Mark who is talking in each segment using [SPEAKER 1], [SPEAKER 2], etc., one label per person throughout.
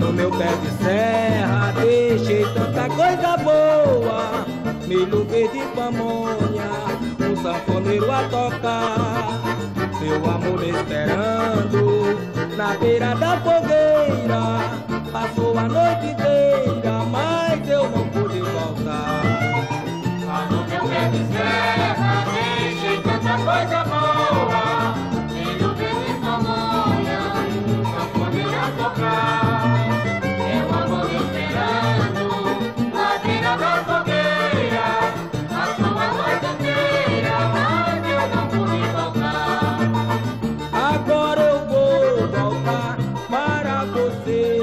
[SPEAKER 1] no meu pé de serra deixei tanta coisa boa. Milho verde pamonha, um sanfoneiro a tocar. seu amor me esperando na beira da
[SPEAKER 2] boca. day.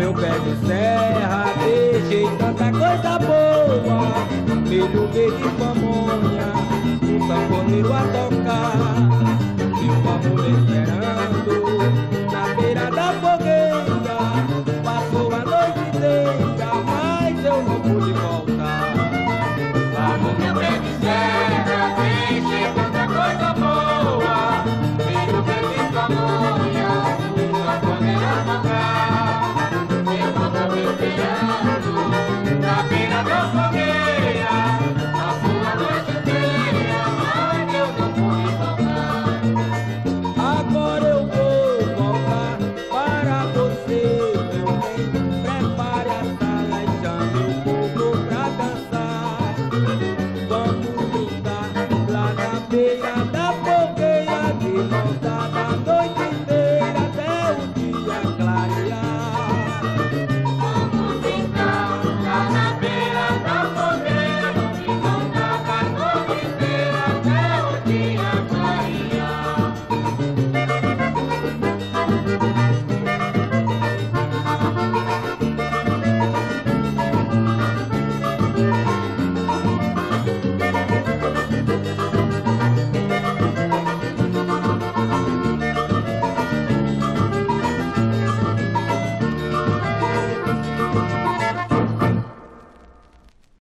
[SPEAKER 2] meu pé de serra, deixei tanta coisa boa. Milho verde e pamonha, um sanfoneiro a tocar.